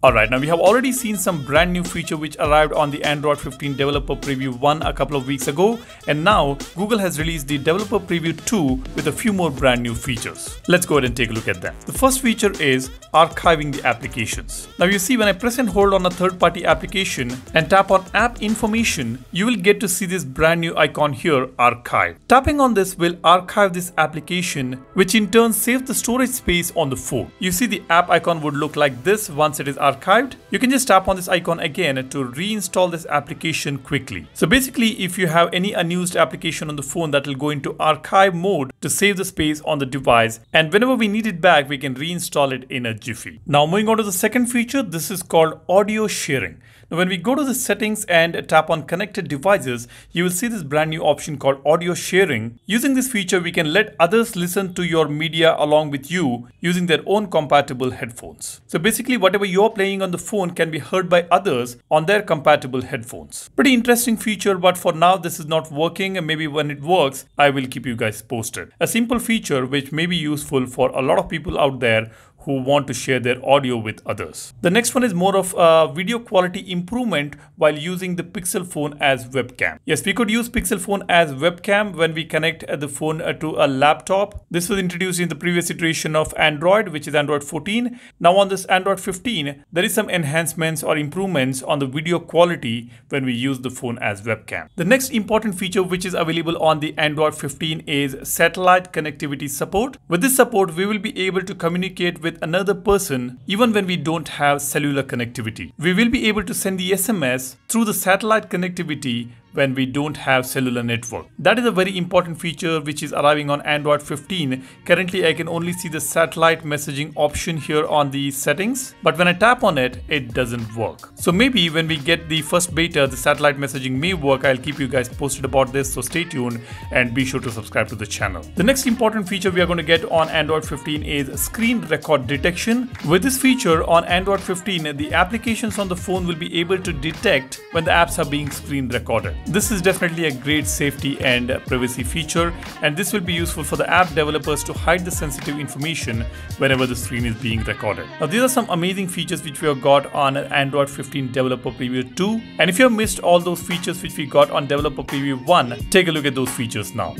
Alright, now we have already seen some brand new feature which arrived on the Android 15 Developer Preview 1 a couple of weeks ago and now Google has released the Developer Preview 2 with a few more brand new features. Let's go ahead and take a look at them. The first feature is archiving the applications. Now you see when I press and hold on a third-party application and tap on app information, you will get to see this brand new icon here, archive. Tapping on this will archive this application which in turn saves the storage space on the phone. You see the app icon would look like this once it is archived, you can just tap on this icon again to reinstall this application quickly. So basically, if you have any unused application on the phone that will go into archive mode to save the space on the device and whenever we need it back, we can reinstall it in a jiffy. Now moving on to the second feature, this is called audio sharing. Now when we go to the settings and tap on connected devices, you will see this brand new option called audio sharing. Using this feature, we can let others listen to your media along with you using their own compatible headphones. So basically whatever you're playing on the phone can be heard by others on their compatible headphones. Pretty interesting feature, but for now this is not working and maybe when it works, I will keep you guys posted. A simple feature which may be useful for a lot of people out there who want to share their audio with others. The next one is more of a video quality improvement while using the Pixel phone as webcam. Yes, we could use Pixel phone as webcam when we connect uh, the phone uh, to a laptop. This was introduced in the previous iteration of Android, which is Android 14. Now on this Android 15, there is some enhancements or improvements on the video quality when we use the phone as webcam. The next important feature which is available on the Android 15 is satellite connectivity support. With this support, we will be able to communicate with another person even when we don't have cellular connectivity. We will be able to send the SMS through the satellite connectivity when we don't have cellular network. That is a very important feature which is arriving on Android 15. Currently I can only see the satellite messaging option here on the settings but when I tap on it, it doesn't work. So maybe when we get the first beta, the satellite messaging may work. I'll keep you guys posted about this so stay tuned and be sure to subscribe to the channel. The next important feature we are going to get on Android 15 is screen record detection. With this feature on Android 15, the applications on the phone will be able to detect when the apps are being screen recorded. This is definitely a great safety and privacy feature and this will be useful for the app developers to hide the sensitive information whenever the screen is being recorded. Now these are some amazing features which we have got on Android 15 Developer Preview 2 and if you have missed all those features which we got on Developer Preview 1, take a look at those features now.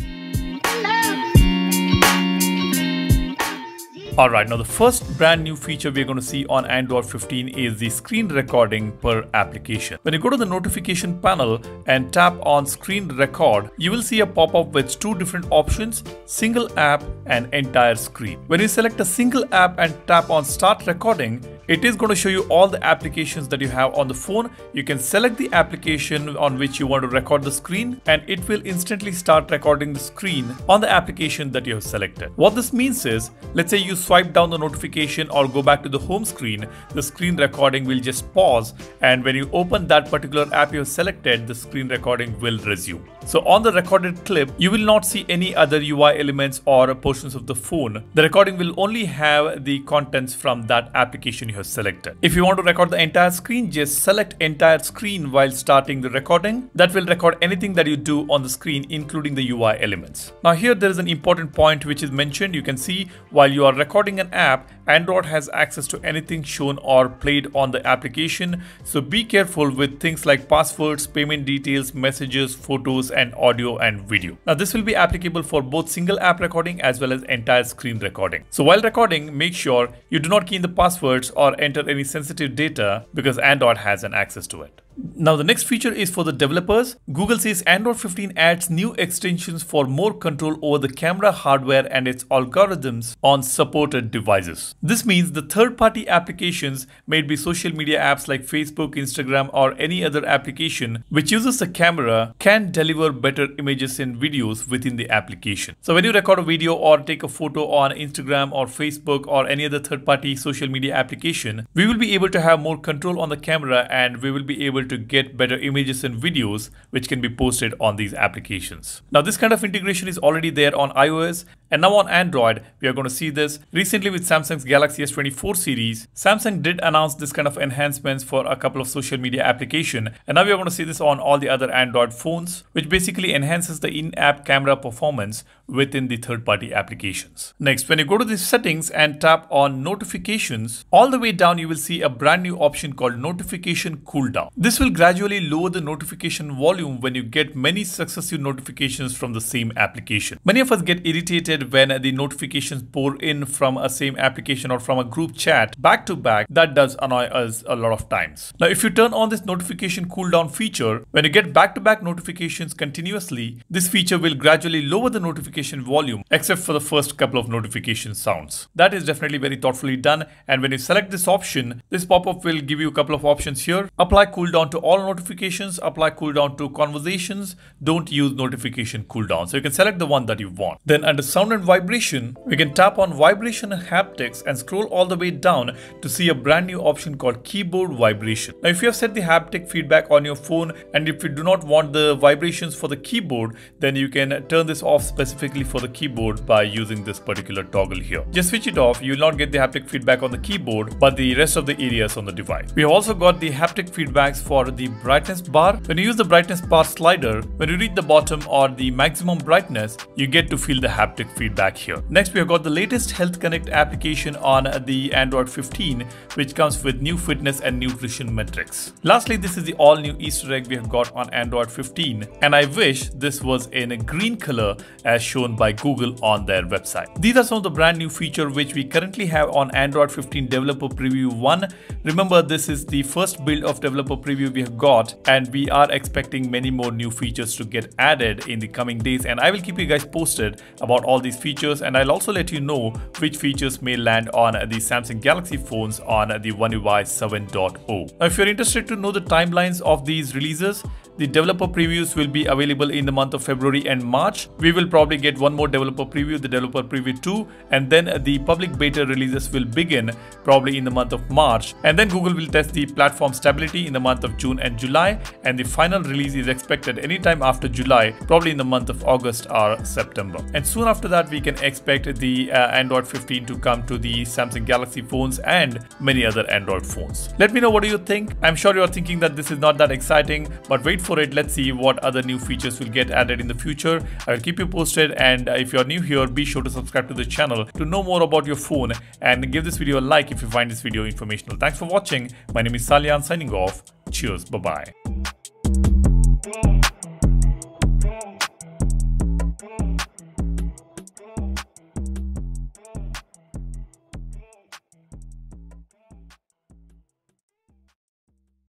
Alright, now the first brand new feature we're going to see on Android 15 is the screen recording per application. When you go to the notification panel and tap on screen record, you will see a pop-up with two different options, single app and entire screen. When you select a single app and tap on start recording, it is going to show you all the applications that you have on the phone. You can select the application on which you want to record the screen and it will instantly start recording the screen on the application that you have selected. What this means is, let's say you swipe down the notification or go back to the home screen, the screen recording will just pause and when you open that particular app you have selected, the screen recording will resume. So on the recorded clip, you will not see any other UI elements or portions of the phone. The recording will only have the contents from that application you have selected. If you want to record the entire screen, just select entire screen while starting the recording. That will record anything that you do on the screen, including the UI elements. Now here there is an important point which is mentioned. You can see while you are recording an app, Android has access to anything shown or played on the application. So be careful with things like passwords, payment details, messages, photos, and audio and video. Now this will be applicable for both single app recording as well as entire screen recording. So while recording, make sure you do not key in the passwords or enter any sensitive data because Android has an access to it. Now the next feature is for the developers. Google says Android 15 adds new extensions for more control over the camera hardware and its algorithms on supported devices. This means the third-party applications made by social media apps like Facebook, Instagram or any other application which uses the camera can deliver better images and videos within the application. So when you record a video or take a photo on Instagram or Facebook or any other third-party social media application, we will be able to have more control on the camera and we will be able to get better images and videos which can be posted on these applications. Now this kind of integration is already there on iOS and now on Android, we are going to see this. Recently with Samsung's Galaxy S24 series, Samsung did announce this kind of enhancements for a couple of social media application. And now we are going to see this on all the other Android phones, which basically enhances the in-app camera performance within the third-party applications. Next, when you go to the settings and tap on notifications, all the way down, you will see a brand new option called notification cooldown. This will gradually lower the notification volume when you get many successive notifications from the same application. Many of us get irritated when the notifications pour in from a same application or from a group chat back to back. That does annoy us a lot of times. Now, if you turn on this notification cooldown feature, when you get back to back notifications continuously, this feature will gradually lower the notification volume except for the first couple of notification sounds. That is definitely very thoughtfully done. And when you select this option, this pop-up will give you a couple of options here. Apply cooldown to all notifications, apply cooldown to conversations, don't use notification cooldown. So you can select the one that you want. Then under sound and vibration, we can tap on vibration and haptics and scroll all the way down to see a brand new option called keyboard vibration. Now if you have set the haptic feedback on your phone and if you do not want the vibrations for the keyboard, then you can turn this off specifically for the keyboard by using this particular toggle here. Just switch it off, you will not get the haptic feedback on the keyboard, but the rest of the areas on the device. We have also got the haptic feedbacks for the brightness bar. When you use the brightness bar slider, when you reach the bottom or the maximum brightness, you get to feel the haptic feedback here. Next, we have got the latest Health Connect application on the Android 15, which comes with new fitness and nutrition metrics. Lastly, this is the all new Easter egg we have got on Android 15, and I wish this was in a green color as shown by Google on their website. These are some of the brand new features which we currently have on Android 15 Developer Preview 1. Remember, this is the first build of Developer Preview we have got, and we are expecting many more new features to get added in the coming days. And I will keep you guys posted about all these features, and I'll also let you know which features may land on the Samsung Galaxy phones on the One UI 7.0. Now, if you're interested to know the timelines of these releases, the developer previews will be available in the month of February and March. We will probably get one more developer preview, the developer preview 2, and then the public beta releases will begin probably in the month of March. And then Google will test the platform stability in the month of June and July, and the final release is expected anytime after July, probably in the month of August or September. And soon after that, we can expect the uh, Android 15 to come to the Samsung Galaxy phones and many other Android phones. Let me know what do you think. I'm sure you're thinking that this is not that exciting, but wait for it. Let's see what other new features will get added in the future. I will keep you posted and if you're new here, be sure to subscribe to the channel to know more about your phone and give this video a like if you find this video informational. Thanks for watching. My name is Salyan signing off. Cheers. Bye-bye.